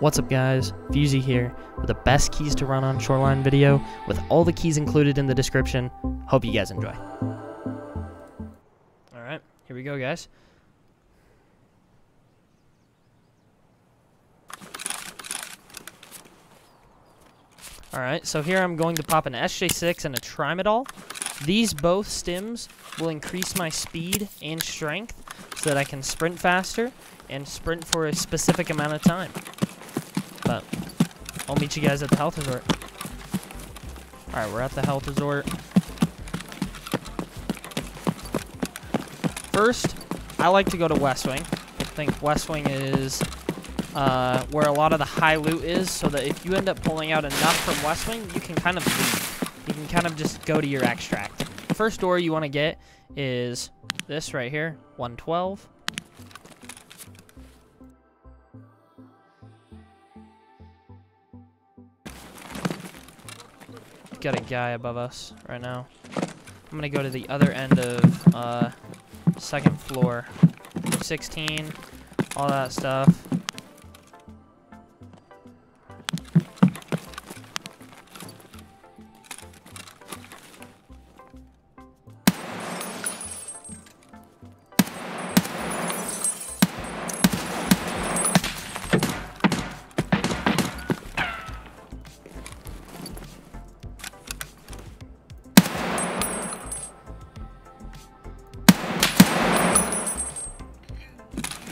What's up guys, FuZee here with the best keys to run on Shoreline video with all the keys included in the description. Hope you guys enjoy. Alright, here we go guys. Alright, so here I'm going to pop an SJ6 and a Trimadol. These both stims will increase my speed and strength so that I can sprint faster and sprint for a specific amount of time. But I'll meet you guys at the health resort. Alright, we're at the health resort. First, I like to go to West Wing. I think West Wing is uh, where a lot of the high loot is, so that if you end up pulling out enough from West Wing, you can kind of leave. You can kind of just go to your extract. The first door you want to get is this right here, 112. Got a guy above us right now. I'm gonna go to the other end of uh, second floor. 16, all that stuff.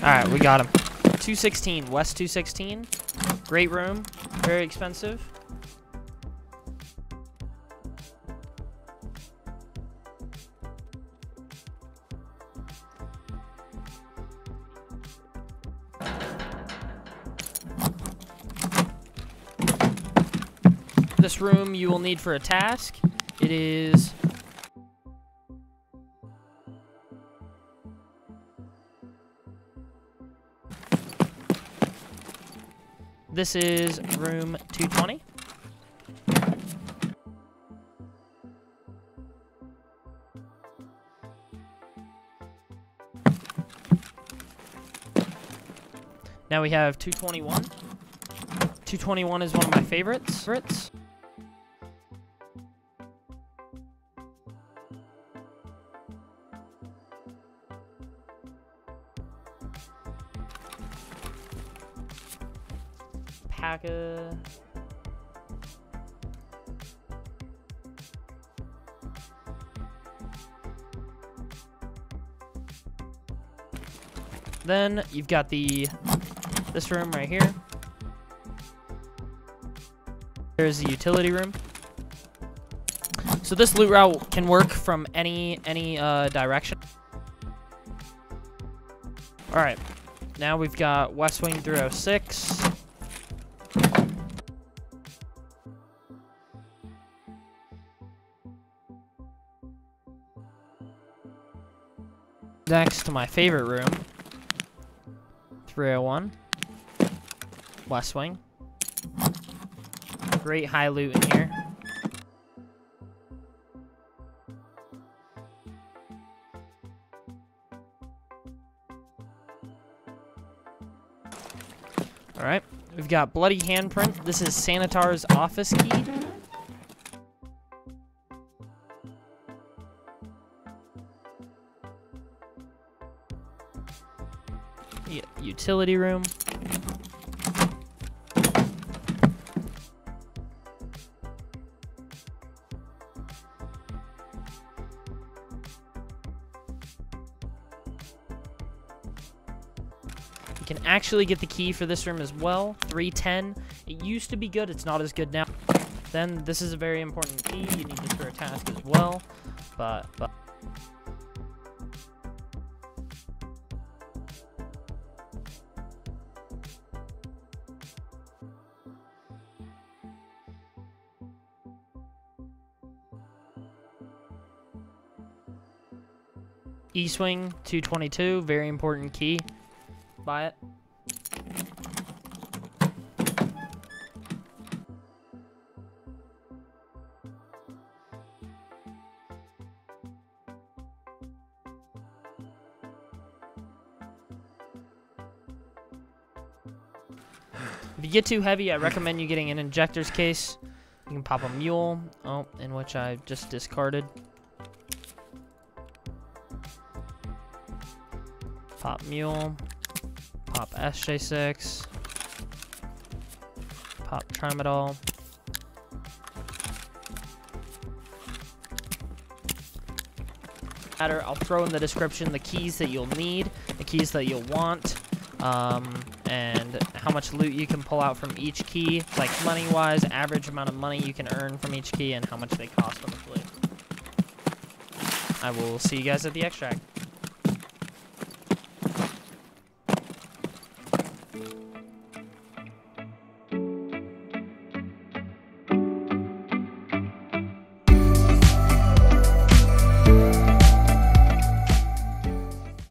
Alright, we got him. 216, West 216. Great room. Very expensive. This room you will need for a task. It is This is room 220. Now we have 221. 221 is one of my favorites. Packer. Then you've got the this room right here. There's the utility room. So this loot route can work from any any uh, direction. All right, now we've got West Wing 306. Next to my favorite room. 301. West Wing. Great high loot in here. Alright, we've got Bloody Handprint. This is Sanitar's office key. Utility room. You can actually get the key for this room as well, 310. It used to be good, it's not as good now. Then this is a very important key, you need this for a task as well, but... but East Wing 222, very important key. Buy it. If you get too heavy, I recommend you getting an injector's case. You can pop a mule, oh, in which I just discarded. Pop mule, pop SJ6, pop tramadol. Matter, I'll throw in the description the keys that you'll need, the keys that you'll want, um, and how much loot you can pull out from each key, like money-wise, average amount of money you can earn from each key, and how much they cost on the flip. I will see you guys at the extract.